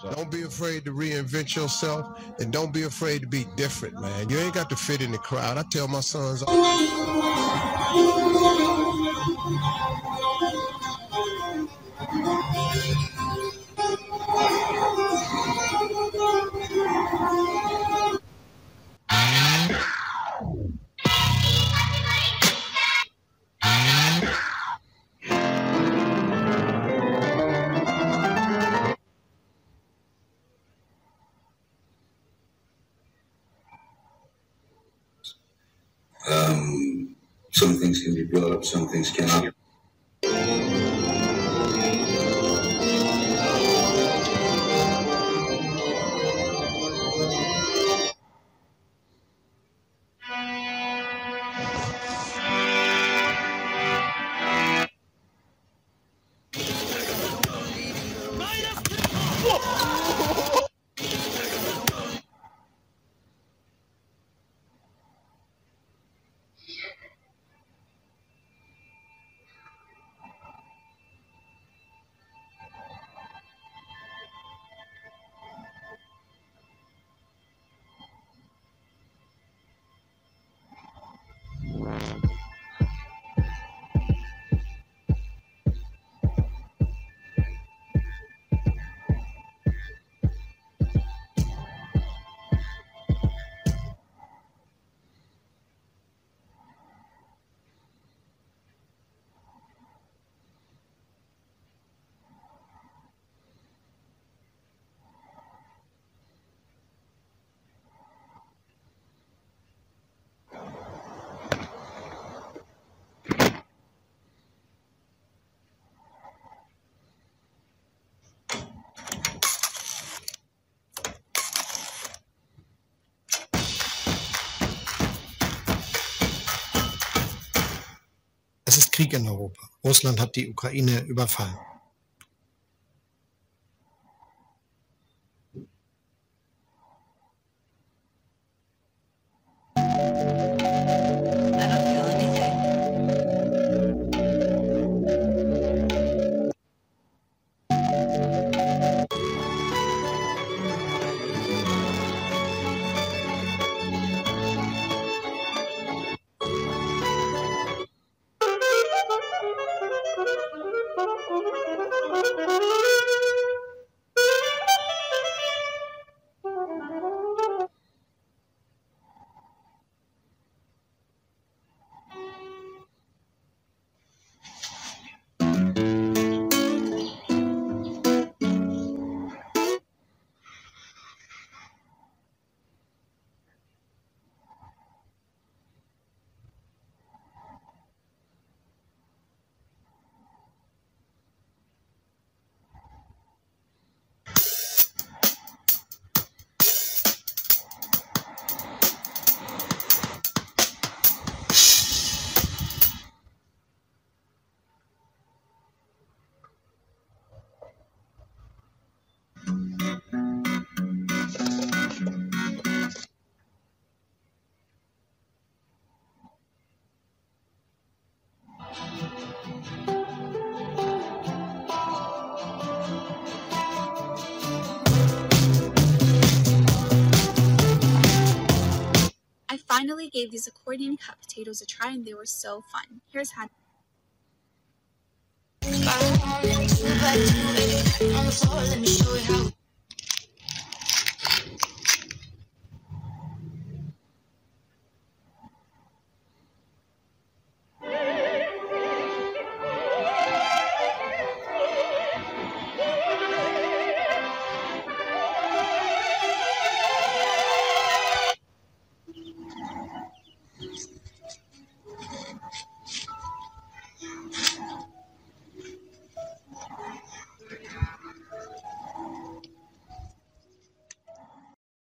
So don't be afraid to reinvent yourself and don't be afraid to be different, man. You ain't got to fit in the crowd. I tell my sons Um, some things can be brought up, some things cannot. Es ist Krieg in Europa. Russland hat die Ukraine überfallen. Finally gave these accordion cut potatoes a try and they were so fun. Here's how.